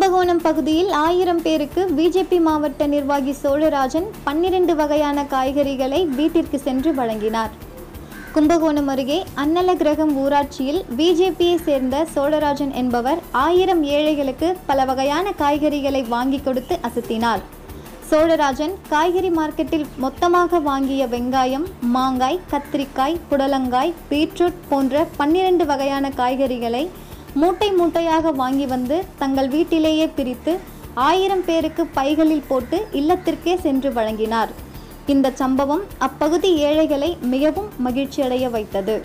கும்பகோணம் பகுதியில் ஆயிரம் பேருக்கு பிஜேபி மாவட்ட நிர்வாகி சோழராஜன் பன்னிரண்டு வகையான காய்கறிகளை வீட்டிற்கு சென்று வழங்கினார். கும்பகோணம் அருகே அன்னலகிரகம் ஊராட்சியில் பிஜேபியை சேர்ந்த சோழராஜன் என்பவர் ஆயிரம் ஏழைகளுக்கு பல வகையான காய்கறிகளை வாங்கி கொடுத்து அசத்தினார். சோழராஜன் காய்கறி மார்க்கெட்டில் மொத்தமாக வாங்கிய வெங்காயம் மாங்காய் கத்திரிக்காய் புடலங்காய் பீட்ரூட் போன்ற பன்னிரண்டு வகையான காய்கறிகளை மூட்டை மூட்டையாக வாங்கி வந்து தங்கள் வீட்டிலேயே பிரித்து ஆயிரம் பேருக்கு பைகளில் போட்டு இல்லத்திற்கே சென்று வழங்கினார். இந்த சம்பவம் அப்பகுதி ஏழைகளை மிகவும் மகிழ்ச்சியடைய வைத்தது.